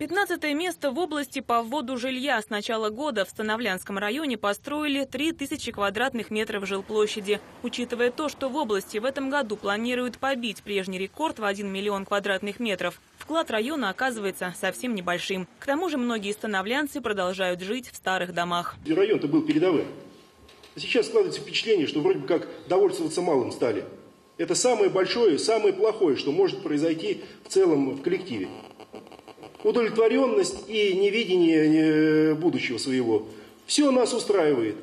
15 место в области по вводу жилья. С начала года в Становлянском районе построили 3000 квадратных метров жилплощади. Учитывая то, что в области в этом году планируют побить прежний рекорд в 1 миллион квадратных метров, вклад района оказывается совсем небольшим. К тому же многие становлянцы продолжают жить в старых домах. Район-то был передовым. Сейчас складывается впечатление, что вроде бы как довольствоваться малым стали. Это самое большое, самое плохое, что может произойти в целом в коллективе удовлетворенность и невидение э, будущего своего. Все нас устраивает.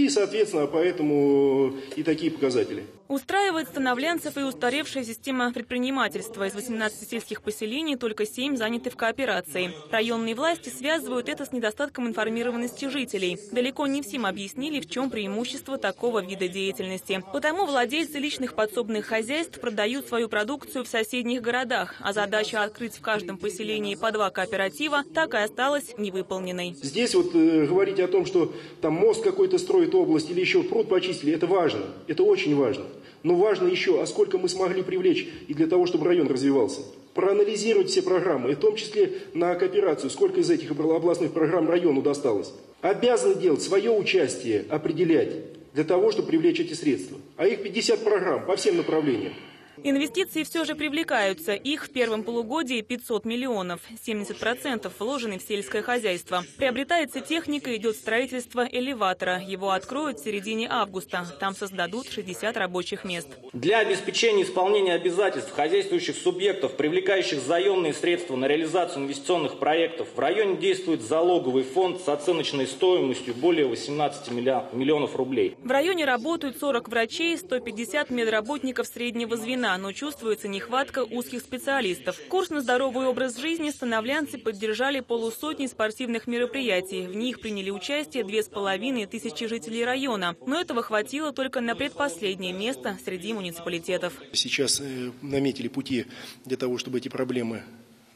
И, соответственно, поэтому и такие показатели. Устраивает становлянцев и устаревшая система предпринимательства. Из 18 сельских поселений только 7 заняты в кооперации. Районные власти связывают это с недостатком информированности жителей. Далеко не всем объяснили, в чем преимущество такого вида деятельности. Потому владельцы личных подсобных хозяйств продают свою продукцию в соседних городах, а задача открыть в каждом поселении по два кооператива так и осталась невыполненной. Здесь вот э, говорить о том, что там мост какой-то строит область или еще пруд почистили, это важно, это очень важно. Но важно еще, а сколько мы смогли привлечь и для того, чтобы район развивался. Проанализировать все программы, и в том числе на кооперацию, сколько из этих областных программ району досталось. Обязаны делать свое участие, определять для того, чтобы привлечь эти средства. А их 50 программ по всем направлениям. Инвестиции все же привлекаются. Их в первом полугодии 500 миллионов. 70% вложены в сельское хозяйство. Приобретается техника, идет строительство элеватора. Его откроют в середине августа. Там создадут 60 рабочих мест. Для обеспечения исполнения обязательств хозяйствующих субъектов, привлекающих заемные средства на реализацию инвестиционных проектов, в районе действует залоговый фонд с оценочной стоимостью более 18 миллионов рублей. В районе работают 40 врачей, 150 медработников среднего звена но чувствуется нехватка узких специалистов. Курс на здоровый образ жизни становлянцы поддержали полусотни спортивных мероприятий. В них приняли участие две с половиной тысячи жителей района. Но этого хватило только на предпоследнее место среди муниципалитетов. Сейчас э, наметили пути для того, чтобы эти проблемы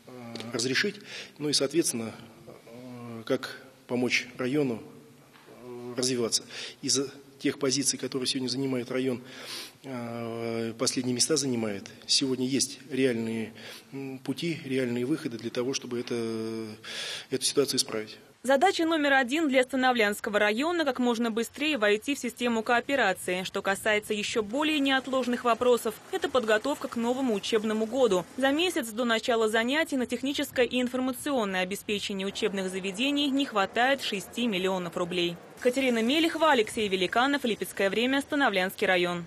э, разрешить. Ну и, соответственно, э, как помочь району развиваться. Из тех позиций, которые сегодня занимает район, а, последние места занимает. Сегодня есть реальные пути, реальные выходы для того, чтобы это, эту ситуацию исправить. Задача номер один для Становлянского района – как можно быстрее войти в систему кооперации. Что касается еще более неотложных вопросов – это подготовка к новому учебному году. За месяц до начала занятий на техническое и информационное обеспечение учебных заведений не хватает 6 миллионов рублей. Катерина Мелехова, Алексей Великанов, Липецкое время, Становлянский район.